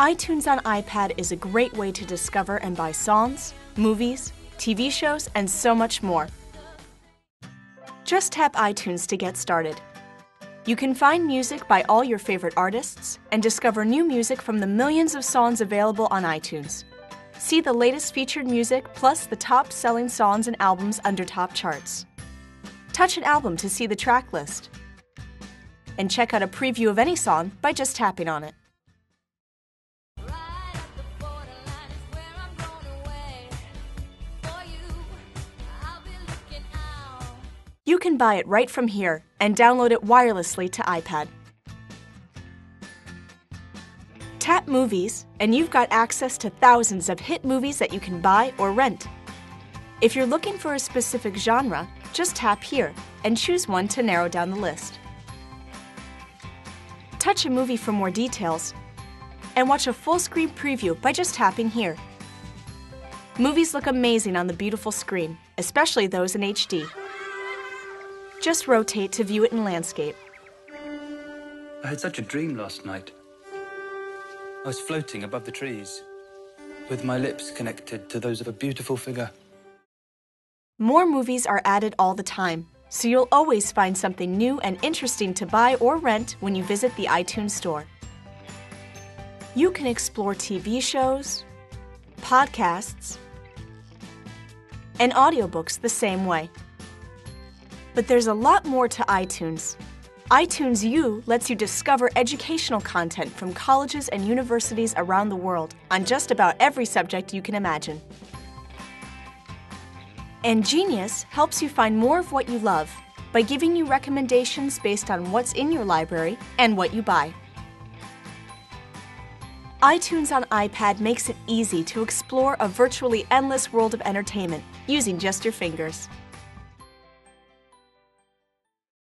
iTunes on iPad is a great way to discover and buy songs, movies, TV shows, and so much more. Just tap iTunes to get started. You can find music by all your favorite artists and discover new music from the millions of songs available on iTunes. See the latest featured music plus the top selling songs and albums under top charts. Touch an album to see the track list. And check out a preview of any song by just tapping on it. You can buy it right from here and download it wirelessly to iPad. Tap Movies, and you've got access to thousands of hit movies that you can buy or rent. If you're looking for a specific genre, just tap here and choose one to narrow down the list. Touch a movie for more details, and watch a full screen preview by just tapping here. Movies look amazing on the beautiful screen, especially those in HD. Just rotate to view it in landscape. I had such a dream last night. I was floating above the trees, with my lips connected to those of a beautiful figure. More movies are added all the time, so you'll always find something new and interesting to buy or rent when you visit the iTunes Store. You can explore TV shows, podcasts, and audiobooks the same way. But there's a lot more to iTunes. iTunes U lets you discover educational content from colleges and universities around the world on just about every subject you can imagine. And Genius helps you find more of what you love by giving you recommendations based on what's in your library and what you buy. iTunes on iPad makes it easy to explore a virtually endless world of entertainment using just your fingers.